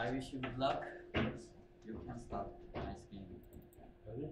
I wish you good luck. You can start. Nice game. Ready?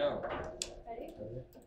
Tchau. Tá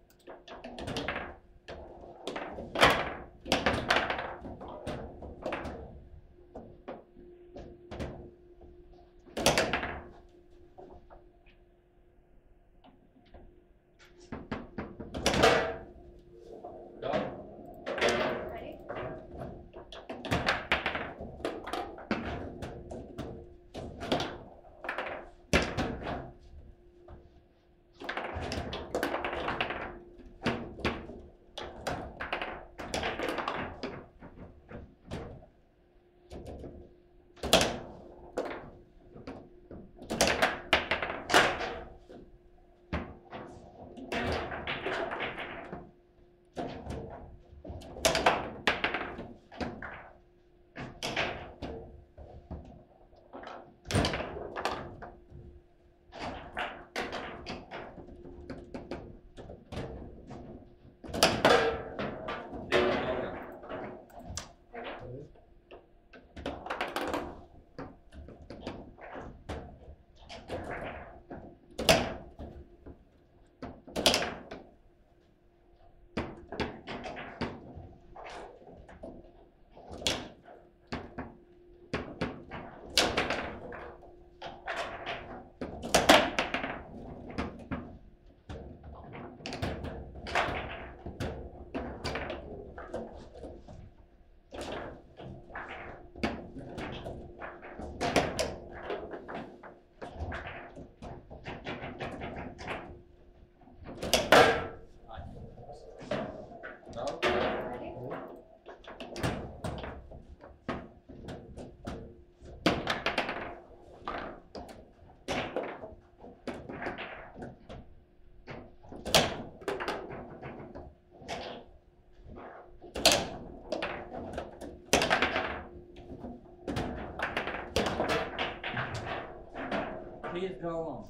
João.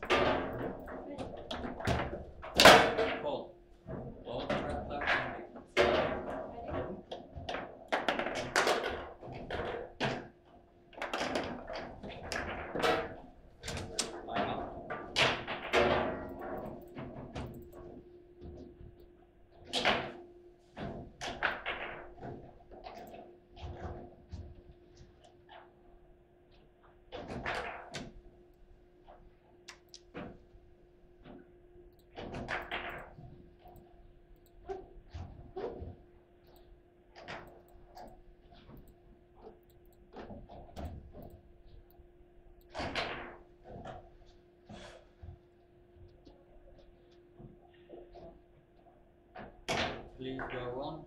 Go on.